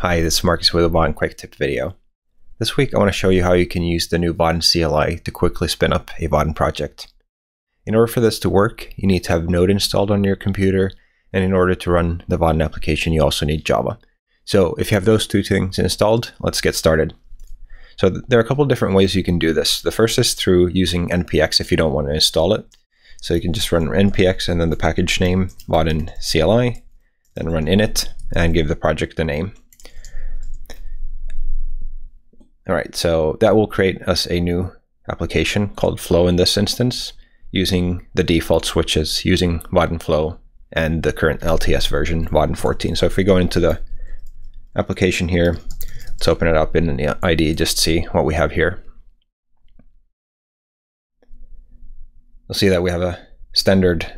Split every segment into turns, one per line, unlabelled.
Hi, this is Marcus with a Vaadin Quick Tip video. This week I want to show you how you can use the new Vaadin CLI to quickly spin up a Vaadin project. In order for this to work, you need to have Node installed on your computer, and in order to run the Vaadin application, you also need Java. So if you have those two things installed, let's get started. So there are a couple different ways you can do this. The first is through using npx if you don't want to install it. So you can just run npx and then the package name, Vaadin CLI, then run init, and give the project a name. All right, so that will create us a new application called Flow in this instance using the default switches using Vaadin Flow and the current LTS version, Vaadin 14. So if we go into the application here, let's open it up in the IDE just see what we have here. You'll see that we have a standard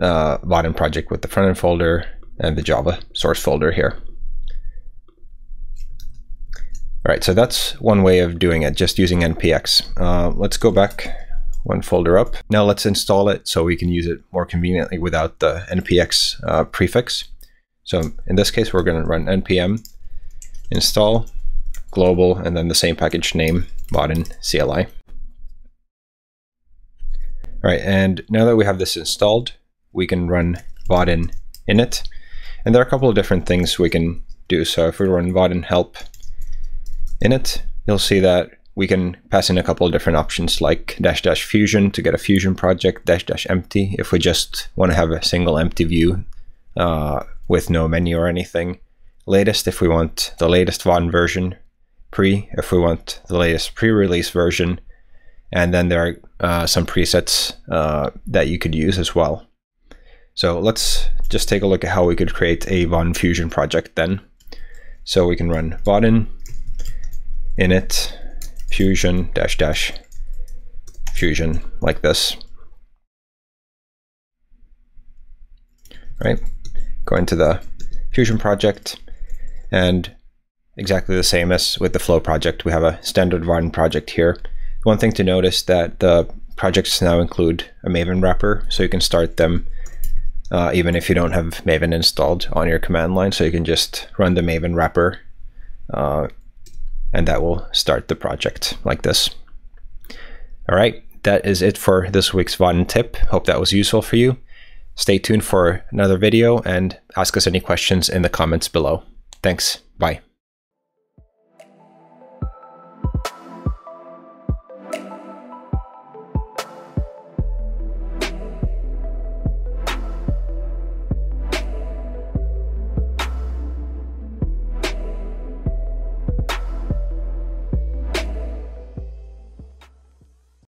uh, Vaadin project with the front end folder and the Java source folder here. All right, so that's one way of doing it, just using npx. Uh, let's go back one folder up. Now let's install it so we can use it more conveniently without the npx uh, prefix. So in this case, we're going to run npm install global and then the same package name, Vaadin CLI. All right, and now that we have this installed, we can run Vaadin init. And there are a couple of different things we can do. So if we run Vaadin help init, you'll see that we can pass in a couple of different options like dash dash fusion to get a fusion project, dash dash empty if we just want to have a single empty view uh, with no menu or anything. Latest if we want the latest Vaadin version, pre if we want the latest pre-release version, and then there are uh, some presets uh, that you could use as well. So let's just take a look at how we could create a Vaadin Fusion project then. So we can run Vaadin init fusion dash dash fusion like this. Right, go into the fusion project and exactly the same as with the flow project, we have a standard Vaadin project here. One thing to notice that the projects now include a Maven wrapper, so you can start them uh, even if you don't have Maven installed on your command line. So you can just run the Maven wrapper uh, and that will start the project like this. All right, that is it for this week's Vaadin tip. Hope that was useful for you. Stay tuned for another video and ask us any questions in the comments below. Thanks. Bye.